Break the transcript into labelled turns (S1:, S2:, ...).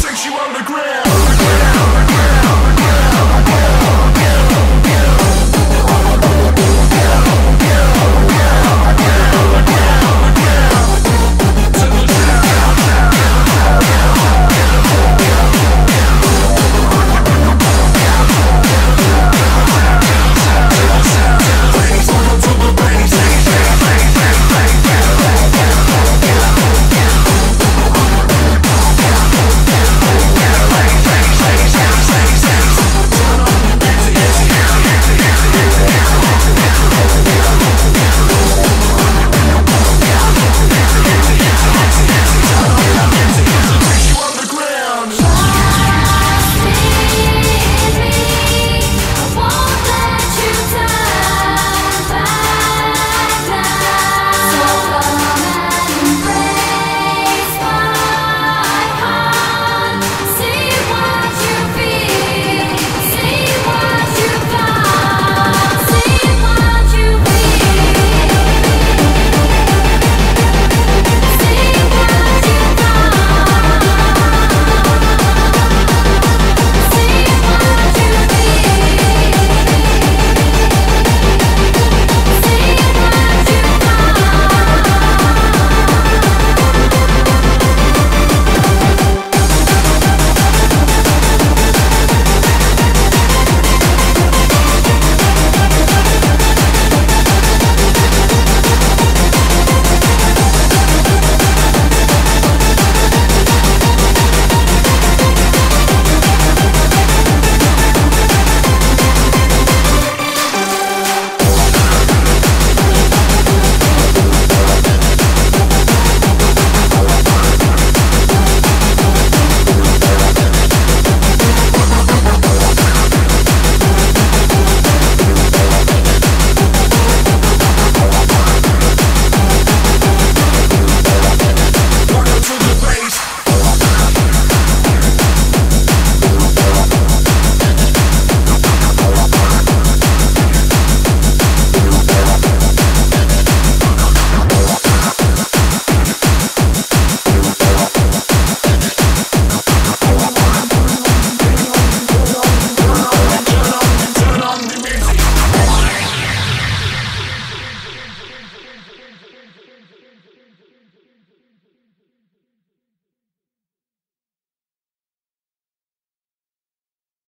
S1: Take you on the ground.